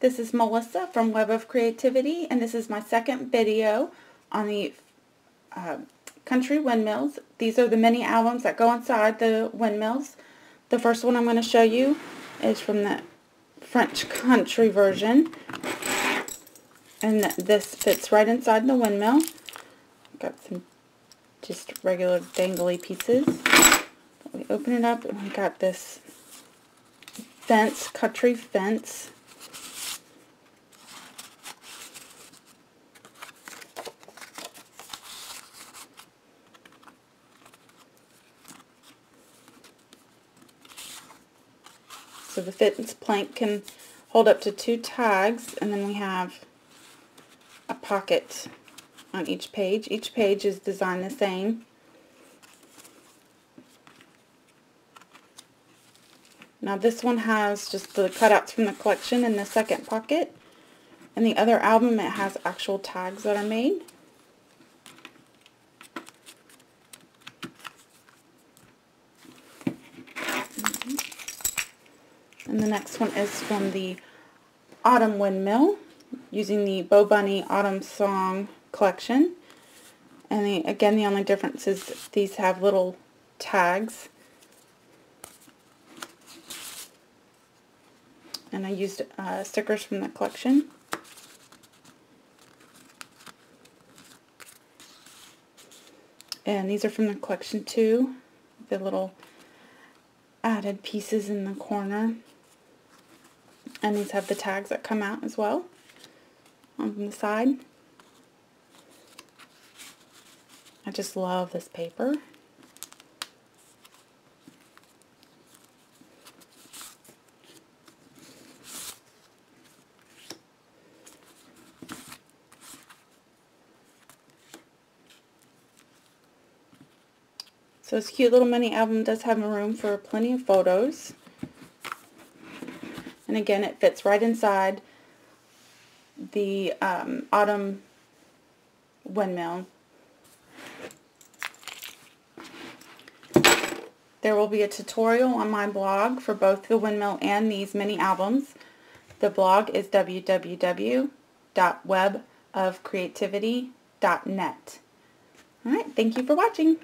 This is Melissa from Web of Creativity and this is my second video on the uh, country windmills. These are the mini albums that go inside the windmills. The first one I'm going to show you is from the French country version and this fits right inside the windmill. Got some just regular dangly pieces. We open it up and we got this fence, country fence So the fitness plank can hold up to two tags and then we have a pocket on each page. Each page is designed the same. Now this one has just the cutouts from the collection in the second pocket. And the other album it has actual tags that are made. And the next one is from the Autumn Windmill using the Bo Bunny Autumn Song collection. And the, again, the only difference is these have little tags. And I used uh, stickers from the collection. And these are from the collection too. The little added pieces in the corner. And these have the tags that come out as well on the side. I just love this paper. So this cute little mini album does have room for plenty of photos. And again, it fits right inside the um, autumn windmill. There will be a tutorial on my blog for both the windmill and these mini albums. The blog is www.webofcreativity.net. Alright, thank you for watching.